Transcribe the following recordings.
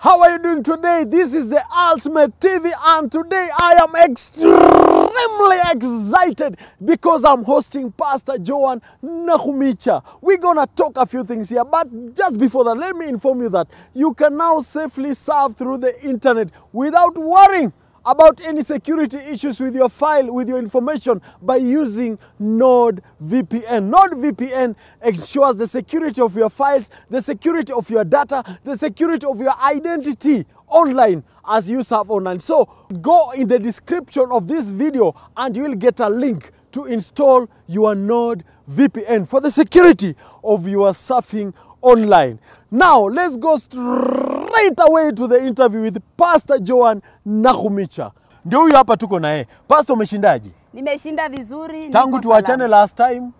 How are you doing today? This is the Ultimate TV, and today I am extremely excited because I'm hosting Pastor Joan Nahumicha. We're gonna talk a few things here, but just before that, let me inform you that you can now safely serve through the internet without worrying about any security issues with your file, with your information by using NordVPN. NordVPN ensures the security of your files, the security of your data, the security of your identity online as you serve online. So go in the description of this video and you will get a link to install your NordVPN for the security of your surfing online. Now, let's go straight away to the interview with Pastor Joan Nahumicha. Ndio huyu hapa tuko naye. Pastor, umeshindaje? Nimeshinda vizuri. Tangu tuachane last time.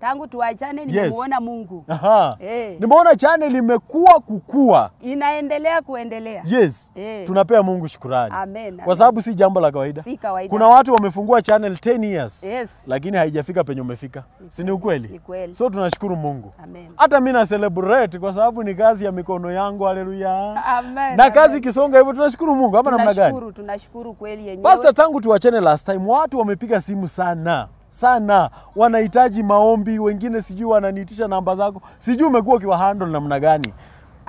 Tangu tuachane nimemuona Mungu Aha. Eh. Nimeona channel imekuwa kukua. inaendelea kuendelea. Yes. Eh. Tunapea Mungu shukurani. Amen, Kwa amen. sababu si jambo la kawaida. Si kawaida. Kuna watu wamefungua channel 10 years. Yes. Lakini haijafika penye umefika. Si ni ukweli? Ni kweli. So tunashukuru Mungu. Amen. Hata mimi na celebrate kwa sababu ni kazi ya mikono yangu. Haleluya. Amen, Na kazi amen. Kisonga hivyo tunashukuru Mungu ama namna gani? Tunashukuru, tunashukuru kweli yenyewe. Pastor, tangu tuachane last time, watu wamepiga simu sana sana, wanahitaji maombi, wengine sijui wananiitisha namba zako, sijui umekuwa ukiwa handle namna gani?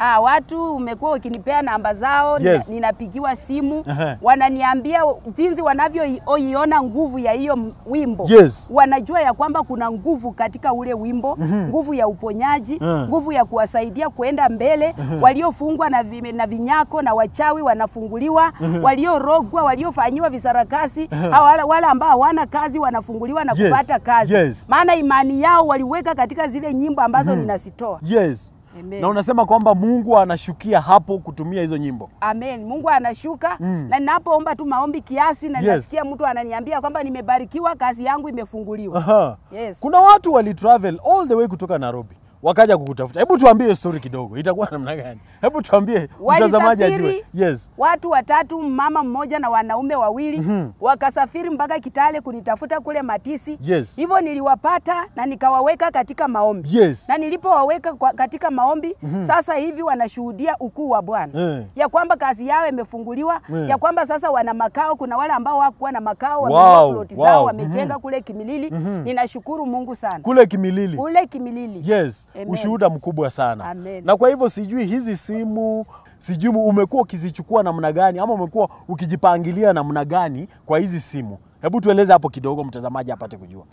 Ah, watu umekuwa ukinipea namba zao Yes. ninapigiwa simu Ehe. wananiambia jinsi wanavyoiona nguvu ya hiyo wimbo Yes. wanajua ya kwamba kuna nguvu katika ule wimbo mm -hmm. nguvu ya uponyaji Mhm. nguvu ya kuwasaidia kuenda mbele waliofungwa na, vi, na vinyako na wachawi wanafunguliwa waliorogwa waliofanyiwa visarakasi hawa- wale, wale ambao hawana kazi wanafunguliwa na Yes. kupata kazi Yes. maana imani yao waliweka katika zile nyimbo ambazo ninazitoa Yes. Amen. Na unasema kwamba Mungu anashukia hapo kutumia hizo nyimbo. Amen. Mungu anashuka mm. na ninapoomba tu maombi kiasi na Yes. nasikia mtu ananiambia kwamba nimebarikiwa, kazi yangu imefunguliwa. Aha. Yes. Kuna watu walitravel all the way kutoka Nairobi wakaja kukutafuta. Hebu tuambie story kidogo, itakuwa namna gani? Hebu tuambie mtazamaji ajue. Yes. watu watatu, mama mmoja na wanaume wawili mm -hmm. wakasafiri mpaka Kitale kunitafuta kule Matisi. Yes. Hivyo niliwapata na nikawaweka katika maombi. Yes. Na nilipowaweka katika maombi mm -hmm. sasa hivi wanashuhudia ukuu wa Bwana yeah. ya kwamba kazi yao imefunguliwa yeah. ya kwamba sasa wana makao. Kuna wale ambao hawakuwa na makao Wow, ploti ploti wow. zao wamejenga kule Kimilili. mm -hmm. Ninashukuru Mungu sana Kule Kimilili. kule Kimilili. Yes, Amen. ushuhuda mkubwa sana. Amen. Na kwa hivyo sijui hizi simu sijui umekuwa ukizichukua namna gani ama umekuwa ukijipangilia namna gani kwa hizi simu. Hebu tueleze hapo kidogo, mtazamaji apate kujua.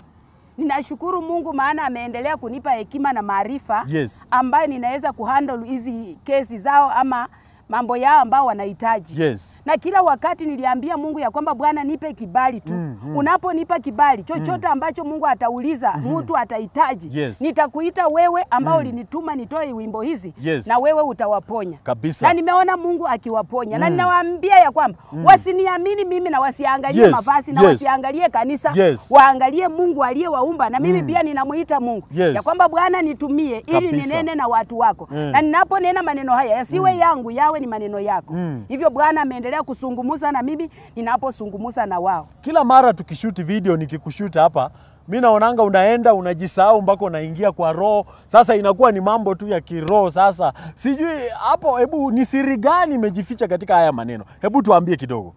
Ninashukuru Mungu maana ameendelea kunipa hekima na maarifa Yes. ambayo ninaweza kuhandle hizi kesi zao ama mambo yao ambao wanahitaji. Yes. Na kila wakati niliambia Mungu ya kwamba Bwana nipe kibali tu. Unaponipa kibali chochote mm. ambacho Mungu atauliza mtu atahitaji, Yes. nitakuita wewe ambao ulinituma nitoe wimbo hizi Yes. na wewe utawaponya. Kabisa. Na nimeona Mungu akiwaponya mm. na ninawaambia ya kwamba mm. wasiniamini mimi na wasiangalie Yes. mavazi na Yes. wasiangalie kanisa Yes. waangalie Mungu aliyewaumba na mimi mm. pia ninamuita Mungu Yes. ya kwamba Bwana nitumie ili Kabisa. ninene na watu wako Mm. na ninaponena maneno haya yasiwe mm. yangu yawe ni maneno yako mm. hivyo Bwana ameendelea kusungumuza na mimi ninaposungumuza na wao Kila mara tukishuti video nikikushuta hapa mi naonanga unaenda unajisahau mpaka unaingia kwa roho. Sasa inakuwa ni mambo tu ya kiroho. Sasa sijui hapo, hebu ni siri gani imejificha katika haya maneno? Hebu tuambie kidogo.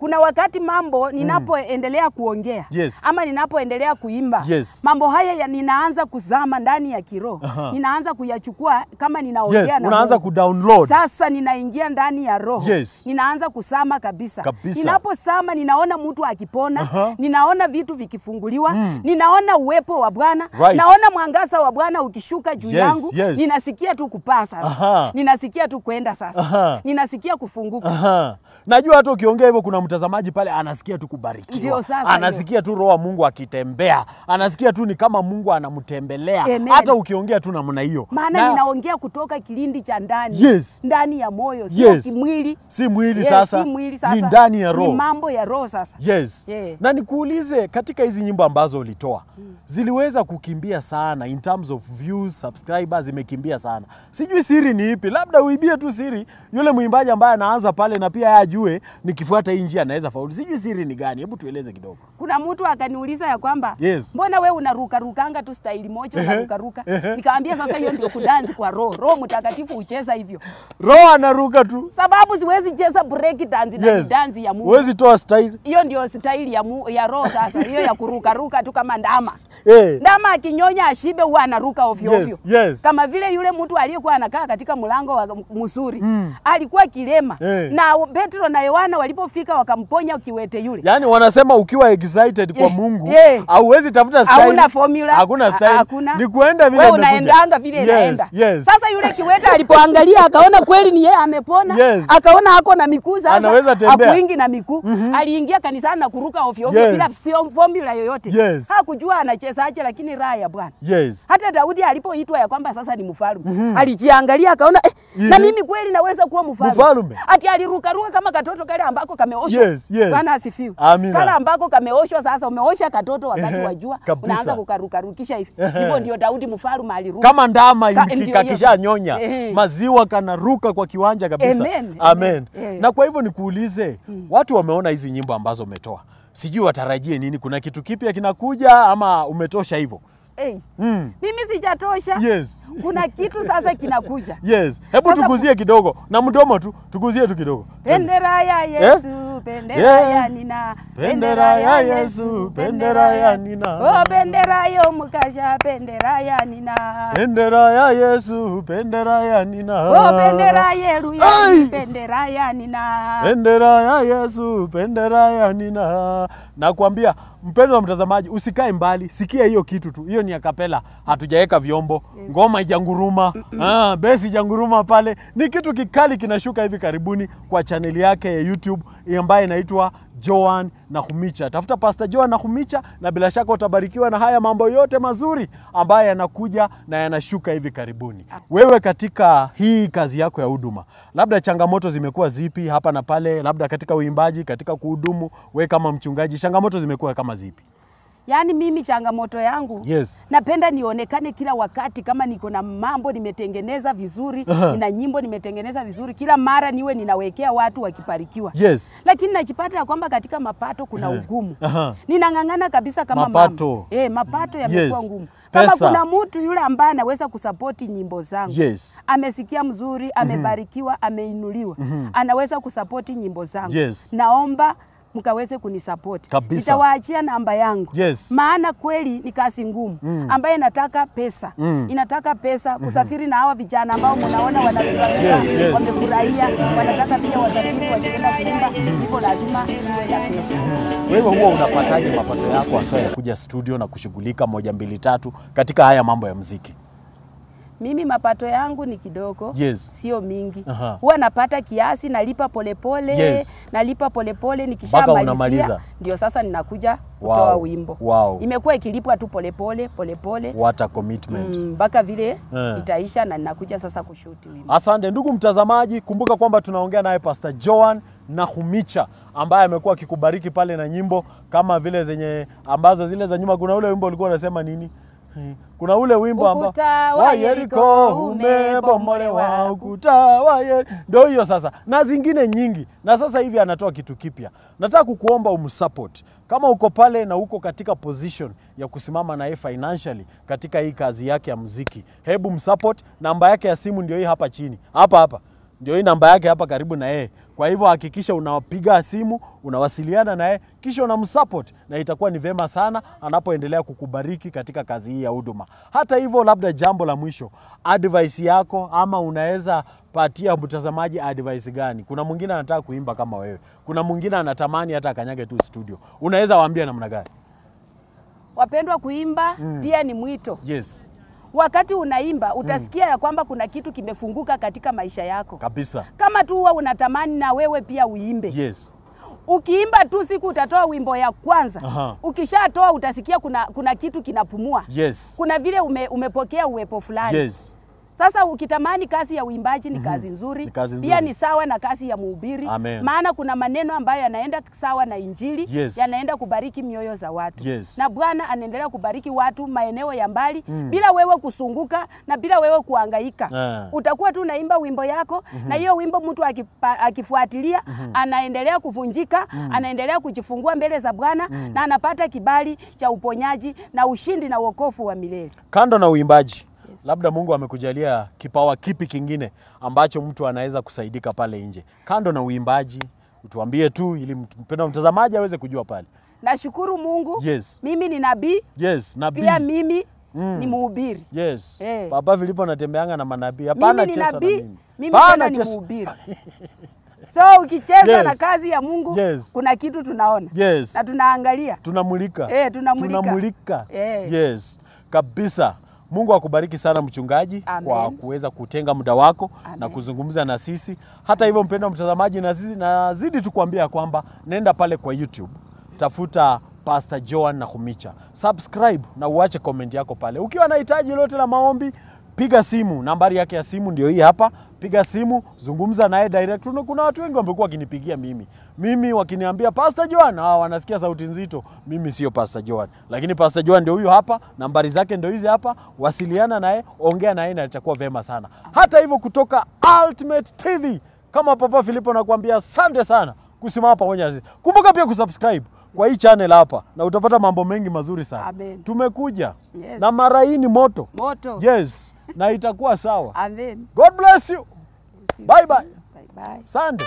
Kuna wakati mambo ninapoendelea kuongea Yes. ama ninapoendelea kuimba Yes. mambo haya ya ninaanza kuzama ndani ya kiroho uh -huh. ninaanza kuyachukua kama ninaongea Yes, na unaanza kudownload. Sasa ninaingia ndani ya roho Yes. ninaanza kusama kabisa, Kabisa. ninaposama ninaona mtu akipona uh -huh. ninaona vitu vikifunguliwa mm. ninaona uwepo wa Bwana Right. naona mwangaza wa Bwana ukishuka juu Yes, yangu yes. ninasikia tu kupaa sasa uh -huh. ninasikia tu kwenda sasa uh -huh. ninasikia kufunguka uh -huh. Najua hata ukiongea hivyo kuna mtazamaji pale anasikia tu kubarikiwa. Ndio sasa anasikia tu roho Mungu akitembea. Anasikia tu ni kama Mungu anamtembelea. Amen. Hata ukiongea tu namna hiyo. maana Na- ninaongea kutoka kilindi cha ndani Yes. ndani ya moyo sio Yes. kimwili Si mwili Yes, sasa, si mwili sasa ni ndani ya roho. ni mambo ya roho sasa Yes. Yeah. Na nikuulize katika hizi nyimbo ambazo ulitoa hmm. ziliweza kukimbia sana in terms of views, subscribers zimekimbia sana. Sijui siri ni ipi, labda uibie tu siri yule mwimbaji ambaye anaanza pale na pia ajue nikifuata hii njia anaweza faulu. Sijui siri ni gani, hebu tueleze kidogo. kuna mtu akaniuliza ya kwamba Yes. mbona we unaruka rukanga tu staili moja unaruka ruka nikamwambia sasa hiyo ndio kudansi kwa roho roho mtakatifu hucheza hivyo Roho anaruka tu. sababu siwezi cheza break dance na Yes. dansi ya Mungu Huwezi toa staili hiyo ndio staili ya, mu, ya roho sasa hiyo ya kuruka ruka tu kama ndama Eh. ndama akinyonya ashibe huwa anaruka ovyo ovyo yes. yes, kama vile yule mtu aliyekuwa anakaa katika mlango wa Musuri mm, alikuwa kilema hey. na Petro na Yohana walipofika wakamponya kiwete yule Yani wanasema ukiwa excited kwa Eh, Mungu eh. hauwezi tafuta style. hauna formula Hakuna style. hakuna Ni kuenda vile imekuja. unaendanga vile yes, inaenda Yes. sasa yule kiwete alipoangalia akaona kweli ni yeye amepona Yes. akaona hako na miguu sasa Anaweza tembea. hakuingi na miguu aliingia kanisani na kuruka ovyo ovyo Yes. bila formula yoyote Yes. hakujua anachezaje lakini raha ya Bwana Yes. hata Daudi alipoitwa ya kwamba sasa ni mfalme alijiangalia akaona eh, na Mhm. mimi kweli naweza kuwa mfalme. Mfalme. Ati alirukaruka kama katoto kale ambako kameoshwa. Yes, yes. yes. Bwana asifiwe. Amina. Kala ambako kameoshwa sasa, umeosha katoto wakati wa jua, unaanza kukarukarukisha hivi. Hivyo ndio Daudi mfalme aliruka. kama ndama Ka- ka, kakisha nyonya maziwa kana maziwa kanaruka kwa kiwanja kabisa Amen, amen. amen. Na kwa hivyo nikuulize watu wameona hizi nyimbo ambazo umetoa sijui watarajie nini kuna kitu kipya kinakuja ama umetosha hivyo Hey, Mm. mimi sijatosha. Yes. Kuna kitu sasa kinakuja. yes hebu tuguzie kidogo na mdomo tu tuguzie tu kidogo Bendera ya Yesu, bendera Yeah. ya nina, Bendera ya Yesu, bendera ya nina. Oh, bendera yo mukasha, bendera ya nina. bendera ya yesu bendera ya nina Oh, bendera yeru ya bendera ya nina. bendera ya Yesu, bendera ya nina. Nakwambia mpendwa wa mtazamaji, usikae mbali, sikia hiyo kitu tu. Hiyo ni akapela, hatujaweka vyombo, yes. ngoma ijanguruma, ah, besi ijanguruma pale. Ni kitu kikali kinashuka hivi karibuni kwa chaneli yake ya YouTube ambayo inaitwa Joan Nahumicha. Tafuta Pastor Joan Nahumicha na bila shaka utabarikiwa na haya mambo yote mazuri ambayo yanakuja na yanashuka hivi karibuni. Wewe katika hii kazi yako ya huduma, labda changamoto zimekuwa zipi hapa na pale, labda katika uimbaji, katika kuhudumu, we kama mchungaji, changamoto zimekuwa kama zipi? Yaani mimi changamoto yangu Yes. napenda nionekane kila wakati kama niko na mambo nimetengeneza vizuri, uh -huh. nina nyimbo nimetengeneza vizuri, kila mara niwe ninawekea watu wakibarikiwa. Yes. Lakini najipata ya kwamba katika mapato kuna ugumu. uh -huh. Ninang'ang'ana kabisa kama Mapato. mama. Eh, mapato yamekuwa Yes. ngumu. Kama Pesa. kuna mtu yule ambaye anaweza kusapoti nyimbo zangu. Yes. Amesikia mzuri, amebarikiwa, ameinuliwa. mm -hmm. Anaweza kusapoti nyimbo zangu. Yes. Naomba mkaweze kunisupport. Nitawaachia namba yangu. Yes. Maana kweli ni kazi ngumu mm. ambaye inataka pesa. mm. Inataka pesa kusafiri na hawa vijana ambao mnaona wanarukaruka, Yes, yes. wamefurahia, wanataka pia wasafiri wakienda kuimba, hivyo lazima tuwe na pesa. Wewe huwa unapataje mapato yako hasa ya kuja studio na kushughulika moja mbili tatu katika haya mambo ya mziki? Mimi mapato yangu ni kidogo, Yes. sio mingi. Aha. Huwa napata kiasi, nalipa polepole pole, Yes. nalipa polepole, Mpaka nikishamalizia ndio sasa ninakuja kutoa Wow. wimbo. Wow. Imekuwa ikilipwa tu polepole polepole mpaka a. Mm, vile yeah. itaisha na ninakuja sasa kushuti wimbo. Asante ndugu mtazamaji, kumbuka kwamba tunaongea naye Pastor Joan Nahumicha ambaye amekuwa akikubariki pale na nyimbo kama vile zenye ambazo zile za nyuma. Kuna ule wimbo ulikuwa unasema nini? Kuna ule wimbo ambao Ukuta wa wa Yeriko umebomolewa, ukuta wa Yeriko. Ndio hiyo sasa, na zingine nyingi. Na sasa hivi anatoa kitu kipya. Nataka kukuomba umsupport kama uko pale na uko katika position ya kusimama naye financially katika hii kazi yake ya muziki, hebu msupport. Namba yake ya simu ndio hii hapa chini, hapa hapa ndio hii namba yake hapa karibu na yeye. Kwa hivyo hakikisha unapiga simu, unawasiliana naye, kisha unamsupport, na itakuwa ni vema sana anapoendelea kukubariki katika kazi hii ya huduma. Hata hivyo, labda jambo la mwisho, advice yako, ama unaweza patia mtazamaji advice gani? Kuna mwingine anataka kuimba kama wewe, kuna mwingine anatamani hata akanyage tu studio, unaweza waambia namna gani? Wapendwa, kuimba mm. pia ni mwito. Yes, Wakati unaimba utasikia ya kwamba kuna kitu kimefunguka katika maisha yako, kabisa. kama tu huwa unatamani na wewe pia uimbe. Yes, Ukiimba tu siku utatoa wimbo ya kwanza, Aha. ukishatoa utasikia kuna, kuna kitu kinapumua, yes, kuna vile ume, umepokea uwepo fulani. yes. Sasa ukitamani kazi ya uimbaji ni kazi nzuri, Ni kazi pia ni sawa na kazi ya mhubiri, maana kuna maneno ambayo yanaenda sawa na Injili, Yes. yanaenda kubariki mioyo za watu Yes. na Bwana anaendelea kubariki watu maeneo ya mbali mm. bila wewe kusunguka na bila wewe kuangaika yeah. Utakuwa tu unaimba wimbo yako mm -hmm. na hiyo wimbo mtu akifuatilia mm -hmm. anaendelea kuvunjika, mm -hmm. anaendelea kujifungua mbele za Bwana mm -hmm. na anapata kibali cha uponyaji na ushindi na wokovu wa milele. Kando na uimbaji, labda Mungu amekujalia kipawa kipi kingine ambacho mtu anaweza kusaidika pale nje? Kando na uimbaji, utuambie tu ili mpendwa mtazamaji aweze kujua pale. Nashukuru Mungu. Yes. Mimi ni nabii Yes, nabii. pia mimi mm. ni mhubiri. Yes. Hey. Baba Filipo anatembeanga na manabii. Hapana ni chesa na mimi. mimi tena ni mhubiri. So ukicheza Yes. na kazi ya Mungu Yes. kuna kitu tunaona Yes. na tunaangalia. Tunamulika. Eh, tunamulika. Tunamulika. Eh. Yes. Kabisa. Mungu akubariki sana mchungaji Amen. kwa kuweza kutenga muda wako Amen. na kuzungumza na sisi. Hata hivyo, mpendwa mtazamaji, nazidi, nazidi tu kuambia kwamba nenda pale kwa YouTube, tafuta Pastor Joan Nakhumicha, subscribe na uache comment yako pale. Ukiwa na hitaji lolote la maombi, piga simu, nambari yake ya simu ndio hii hapa. Piga simu, zungumza naye direct. Kuna- watu wengi wamekuwa wakinipigia mimi mimi wakiniambia Pastor Joan, ah, wanasikia sauti nzito. Mimi sio Pastor Joan, lakini Pastor Joan ndio huyo hapa, nambari zake ndio hizi hapa. Wasiliana naye, ongea naye na itakuwa vema sana. Hata hivyo, kutoka Ultimate TV kama Papa Filipo nakuambia asante sana kusimama pamoja na sisi. Kumbuka pia kusubscribe kwa hii channel hapa na utapata mambo mengi mazuri sana. Amen. Tumekuja Yes. na mara hii ni moto. Moto. Yes, na itakuwa sawa. Amen. God bless you. Bye bye. Bye bye. Asante.